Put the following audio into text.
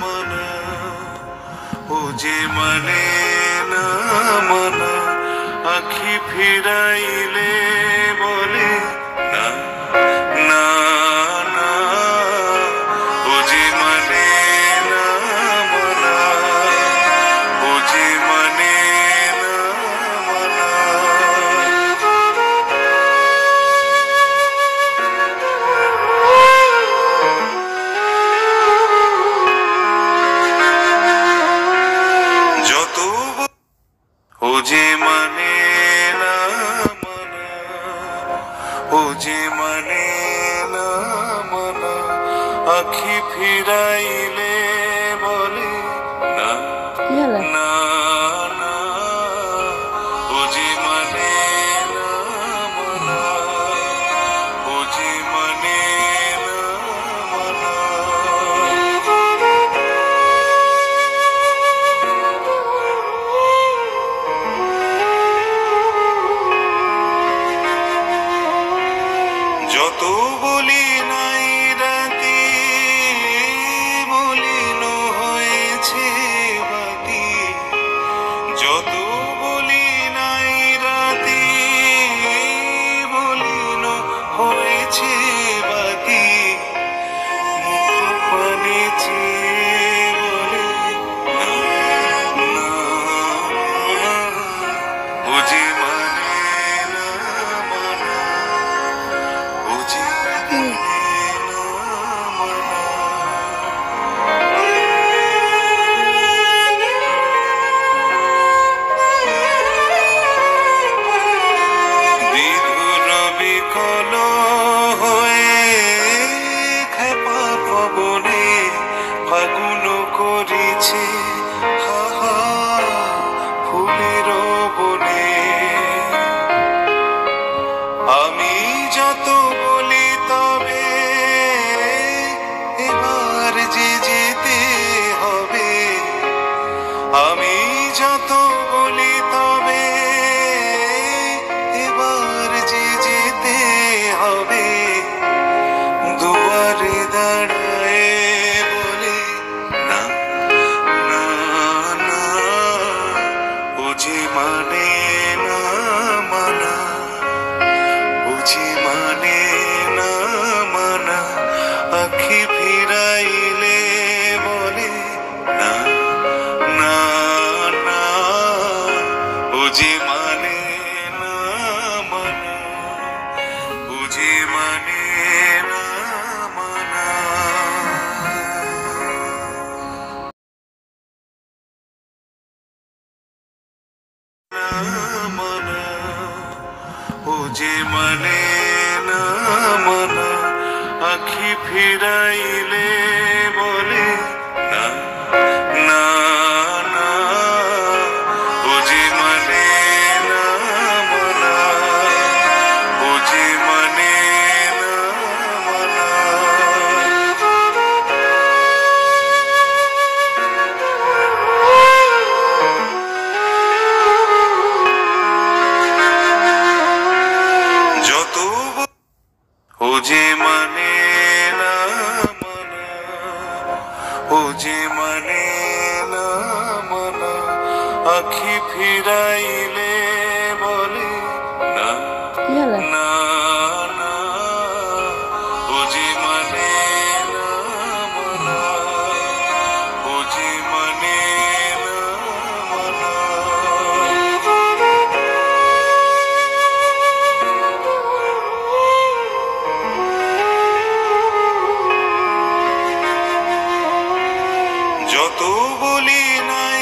মানা ও যে মানে না মানা আখি ফিরাই পাখি ফিরাইলে মানা ও যে মানে না মানা আখি ফিরাইলে বলে जे मने मना अखि फिराइले যত বলি নাই